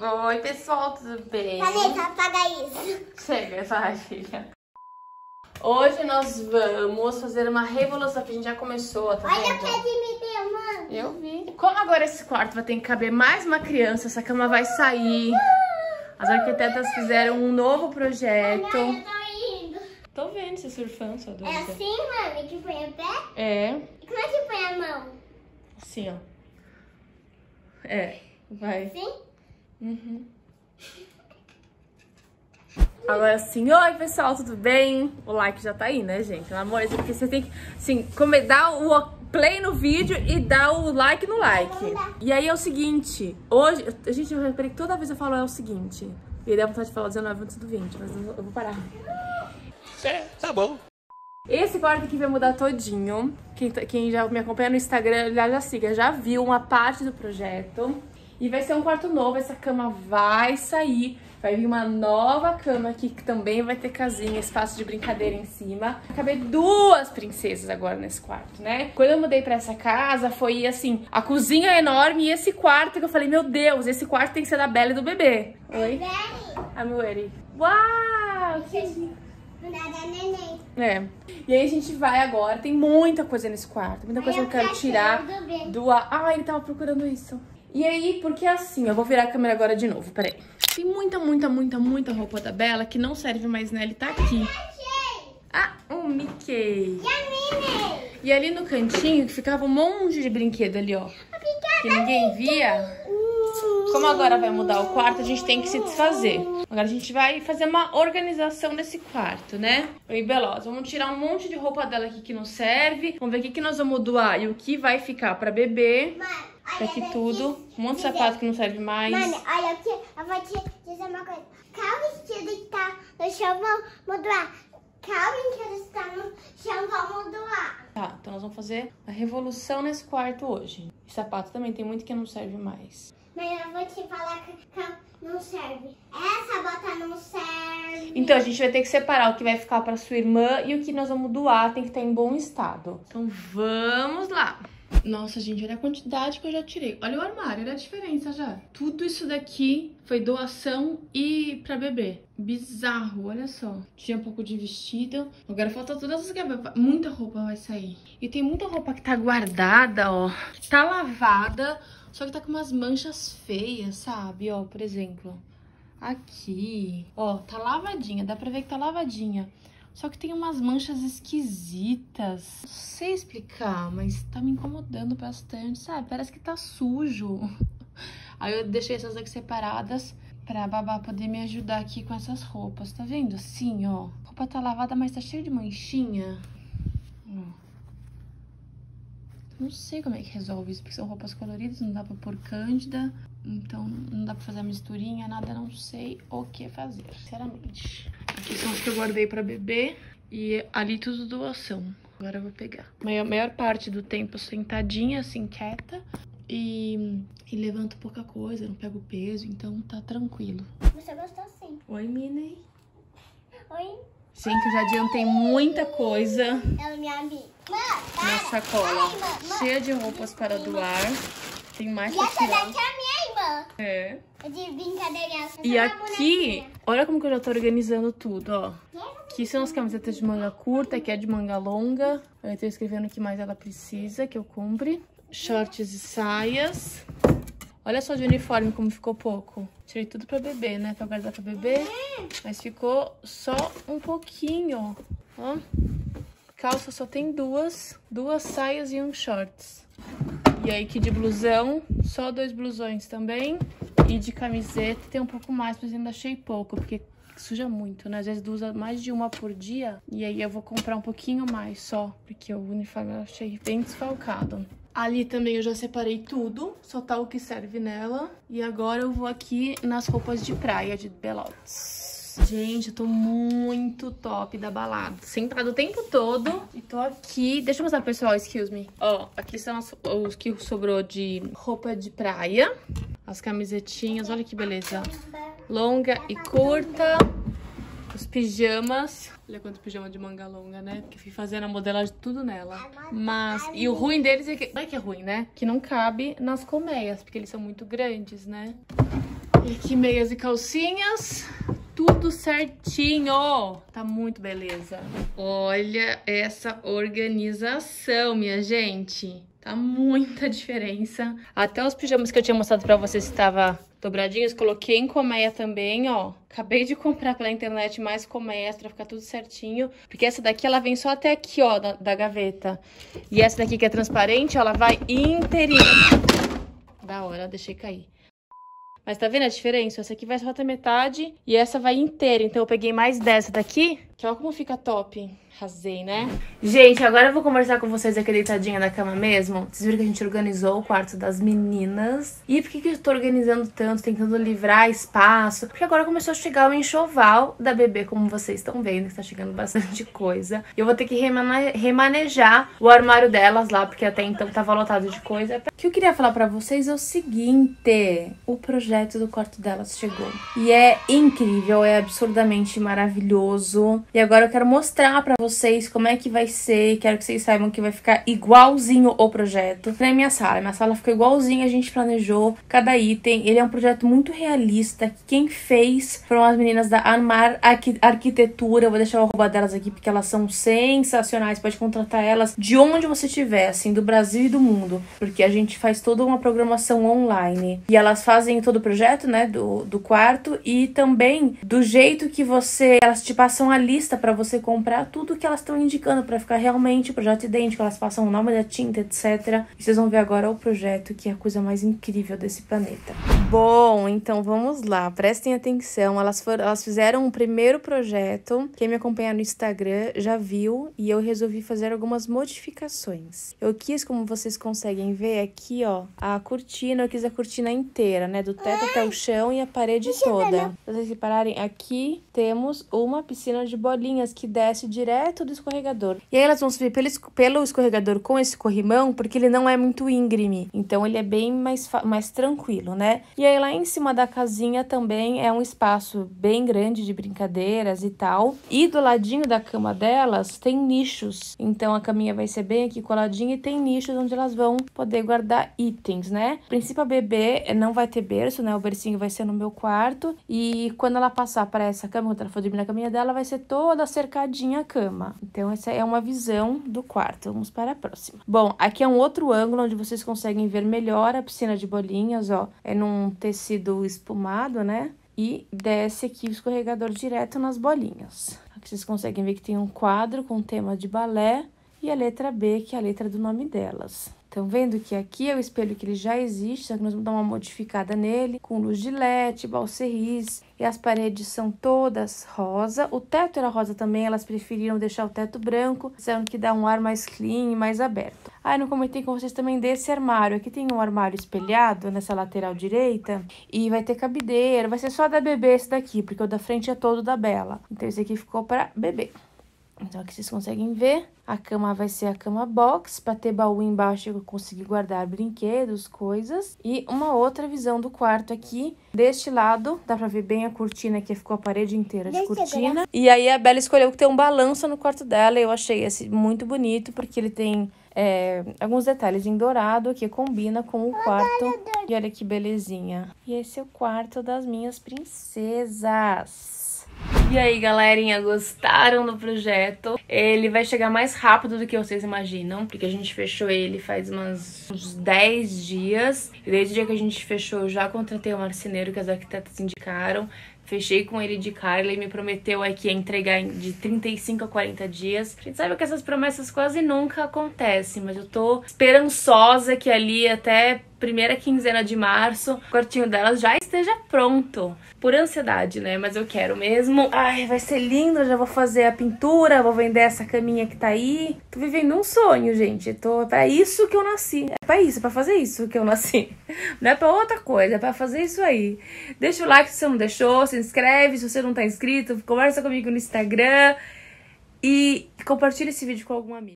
Oi, pessoal, tudo bem? Vanessa, apaga isso. Chega, vai, filha. Hoje nós vamos fazer uma revolução que a gente já começou, tá Olha o vendo? que ele me deu, mano. Eu vi. Como agora esse quarto vai ter que caber mais uma criança, essa cama vai sair. As arquitetas fizeram um novo projeto. Ai, eu tô indo. Tô vendo você surfando, sua É doida. assim, mami, que põe o pé? É, E como é que põe a mão? assim, ó. É, vai. Assim? Uhum. Agora sim, oi pessoal, tudo bem? O like já tá aí, né, gente? Pelo amor de Deus, porque você tem que, assim, comer, dar o play no vídeo e dar o like no like. E aí é o seguinte, hoje, a gente, eu reparei que toda vez eu falo é o seguinte. E aí dá vontade de falar 19 antes do 20, mas eu vou- eu vou parar. É, tá bom. Esse quarto aqui vai mudar todinho. Quem, tá- quem já me acompanha no Instagram, já, já siga, já viu uma parte do projeto. E vai ser um quarto novo, essa cama vai sair. Vai vir uma nova cama aqui que também vai ter casinha, espaço de brincadeira em cima. Vai caber duas princesas agora nesse quarto, né? Quando eu mudei pra essa casa, foi assim, a cozinha é enorme e esse quarto que eu falei, meu Deus, esse quarto tem que ser da Bela e do bebê. Oi? Ready. Uau! Que lindo. É. E aí a gente vai agora. Tem muita coisa nesse quarto. Muita coisa que eu quero tirar do do ar. Ah, ele tava procurando isso. E aí, porque assim, eu vou virar a câmera agora de novo. Peraí. Tem muita, muita, muita, muita roupa da Bela que não serve mais nela. Ele tá aqui. Ah, o Mickey. E a Minnie? E ali no cantinho ficava um monte de brinquedo ali, ó. Que ninguém via. Como agora vai mudar o quarto, a gente tem que se desfazer. Agora a gente vai fazer uma organização desse quarto, né? Oi, Belosa, vamos tirar um monte de roupa dela aqui que não serve. Vamos ver o que, que nós vamos doar e o que vai ficar pra bebê. Mano, Olha aqui tudo. Um monte de sapato que não serve mais. Mano, olha aqui, eu vou te dizer uma coisa. Cada vestido que tá no chão, vamos doar. Cada brinquedo que tá no chão, vamos doar. Tá, então nós vamos fazer a revolução nesse quarto hoje. E sapato também tem muito que não serve mais. Mas eu vou te falar que não serve. Essa bota não serve. Então a gente vai ter que separar o que vai ficar pra sua irmã e o que nós vamos doar tem que estar em bom estado. Então vamos lá. Nossa, gente, olha a quantidade que eu já tirei. Olha o armário, olha a diferença já. Tudo isso daqui foi doação e pra bebê. Bizarro, olha só. Tinha um pouco de vestido. Agora falta todas as. Muita roupa vai sair. E tem muita roupa que tá guardada, ó. Tá lavada, só que tá com umas manchas feias, sabe? Ó, por exemplo. Aqui, ó, tá lavadinha, dá pra ver que tá lavadinha. Só que tem umas manchas esquisitas. Não sei explicar, mas tá me incomodando bastante, sabe? Parece que tá sujo. Aí eu deixei essas aqui separadas pra babá poder me ajudar aqui com essas roupas. Tá vendo? Assim, ó. A roupa tá lavada, mas tá cheia de manchinha. Ó. Não sei como é que resolve isso, porque são roupas coloridas, não dá pra pôr cândida. Então não dá pra fazer a misturinha, nada, não sei o que fazer, sinceramente. Aqui são os que eu guardei pra bebê e ali tudo doação. Agora eu vou pegar. A maior, maior parte do tempo sentadinha, assim, quieta. E, e levanto pouca coisa, não pego peso, então tá tranquilo. Você gostou sim. Oi, Minnie. Oi? Gente, eu já adiantei muita coisa é na sacola. Cheia de roupas para doar. Tem mais E pra essa tirar. daqui é a minha irmã. É. É de brincadeirinha. Essa E é aqui, olha como que eu já tô organizando tudo, ó. Aqui são as camisetas de manga curta, aqui é de manga longa. Eu tô escrevendo o que mais ela precisa que eu compre. Shorts e saias. Olha só de uniforme como ficou pouco. Tirei tudo pra bebê, né? Pra guardar pra bebê. Mas ficou só um pouquinho, ó. Calça só tem duas. Duas saias e um shorts. E aí que de blusão, só dois blusões também. E de camiseta tem um pouco mais, mas ainda achei pouco, porque suja muito, né? Às vezes usa mais de uma por dia. E aí eu vou comprar um pouquinho mais só, porque o uniforme eu achei bem desfalcado. Ali também eu já separei tudo, só tá o que serve nela. E agora eu vou aqui nas roupas de praia de Belotes. Gente, eu tô muito top da balada. Sentada o tempo todo. E tô aqui. Deixa eu mostrar pro pessoal, excuse me. Ó, aqui são as- os que sobrou de roupa de praia. As camisetinhas, olha que beleza. Longa e curta. Pijamas. Olha quanto pijama de manga longa, né? Porque fui fazendo a modelagem tudo nela. Mas. E o ruim deles é que. Não é que é ruim, né? Que não cabe nas colmeias, porque eles são muito grandes, né? E aqui meias e calcinhas, tudo certinho. Tá muito beleza. Olha essa organização, minha gente. Tá muita diferença. Até os pijamas que eu tinha mostrado pra vocês estava dobradinhos, coloquei em colmeia também, ó. Acabei de comprar pela internet mais colmeias pra ficar tudo certinho. Porque essa daqui, ela vem só até aqui, ó, da, da gaveta. E essa daqui que é transparente, ela vai inteirinha. Da hora, deixei cair. Mas tá vendo a diferença? Essa aqui vai só até metade e essa vai inteira. Então eu peguei mais dessa daqui, que olha como fica top. Arrasei, né? Gente, agora eu vou conversar com vocês aqui deitadinha na cama mesmo. Vocês viram que a gente organizou o quarto das meninas. E por que, que eu tô organizando tanto, tentando livrar espaço? Porque agora começou a chegar o enxoval da bebê, como vocês estão vendo, que tá chegando bastante coisa. Eu vou ter que remane remanejar o armário delas lá, porque até então tava lotado de coisa. O que eu queria falar pra vocês é o seguinte. O projeto do quarto delas chegou. E é incrível, é absurdamente maravilhoso. E agora eu quero mostrar pra vocês como é que vai ser. Quero que vocês saibam que vai ficar igualzinho o projeto. Na minha sala. Minha sala ficou igualzinho, a gente planejou cada item. Ele é um projeto muito realista. Quem fez foram as meninas da Armar Arquitetura. Eu vou deixar o arroba delas aqui porque elas são sensacionais. Pode contratar elas de onde você estiver, assim, do Brasil e do mundo. Porque a gente faz toda uma programação online. E elas fazem todo o projeto, né, do, do quarto. E também do jeito que você. Elas te passam a lista para você comprar tudo que elas estão indicando para ficar realmente o projeto idêntico, elas passam o nome da tinta, etc. E vocês vão ver agora o projeto, que é a coisa mais incrível desse planeta. Bom, então vamos lá, prestem atenção. Elas, foram, elas fizeram um primeiro projeto. Quem me acompanha no Instagram já viu e eu resolvi fazer algumas modificações. Eu quis, como vocês conseguem ver aqui, ó, a cortina, eu quis a cortina inteira, né? Do teto até o chão e a parede toda. Se vocês repararem, aqui temos uma piscina de bolinhas que desce direto do escorregador. E aí elas vão subir pelo, pelo escorregador com esse corrimão, porque ele não é muito íngreme. Então ele é bem mais, mais tranquilo, né? E aí lá em cima da casinha também é um espaço bem grande de brincadeiras e tal. E do ladinho da cama delas tem nichos. Então a caminha vai ser bem aqui coladinha e tem nichos onde elas vão poder guardar itens, né? O princípio a bebê não vai ter berço, né? O bercinho vai ser no meu quarto. E quando ela passar para essa cama, quando ela for dormir na caminha dela, vai ser toda cercadinha a cama. Então, essa é uma visão do quarto. Vamos para a próxima. Bom, aqui é um outro ângulo onde vocês conseguem ver melhor a piscina de bolinhas, ó. É num tecido espumado, né? E desce aqui o escorregador direto nas bolinhas. Aqui vocês conseguem ver que tem um quadro com tema de balé e a letra B, que é a letra do nome delas. Estão vendo que aqui é o espelho que ele já existe, só que nós vamos dar uma modificada nele, com luz de LED, balcerris, e as paredes são todas rosa. O teto era rosa também, elas preferiram deixar o teto branco, disseram que dá um ar mais clean mais aberto. Ah, eu não comentei com vocês também desse armário. Aqui tem um armário espelhado nessa lateral direita e vai ter cabideira, vai ser só da bebê esse daqui, porque o da frente é todo da Bela. Então esse aqui ficou para bebê. Então, aqui vocês conseguem ver, a cama vai ser a cama box, para ter baú embaixo eu conseguir guardar brinquedos, coisas. E uma outra visão do quarto aqui, deste lado, dá pra ver bem a cortina que ficou a parede inteira de cortina. E aí a Bela escolheu que tem um balanço no quarto dela, eu achei esse muito bonito, porque ele tem é, alguns detalhes em dourado que combina com o quarto. E olha que belezinha. E esse é o quarto das minhas princesas. E aí, galerinha, gostaram do projeto? Ele vai chegar mais rápido do que vocês imaginam, porque a gente fechou ele faz umas, uns 10 dias. E desde o dia que a gente fechou, eu já contratei o marceneiro que as arquitetas indicaram. Fechei com ele de cara, ele me prometeu aqui entregar de 35 a 40 dias. A gente sabe que essas promessas quase nunca acontecem, mas eu tô esperançosa que ali até primeira quinzena de março, o quartinho delas já esteja pronto. Por ansiedade, né? Mas eu quero mesmo. Ai, vai ser lindo. Já vou fazer a pintura, vou vender essa caminha que tá aí. Tô vivendo um sonho, gente. Tô... É pra isso que eu nasci. É pra isso, é pra fazer isso que eu nasci. Não é pra outra coisa, é pra fazer isso aí. Deixa o like se você não deixou, se inscreve se você não tá inscrito, conversa comigo no Instagram. E compartilha esse vídeo com algum amigo.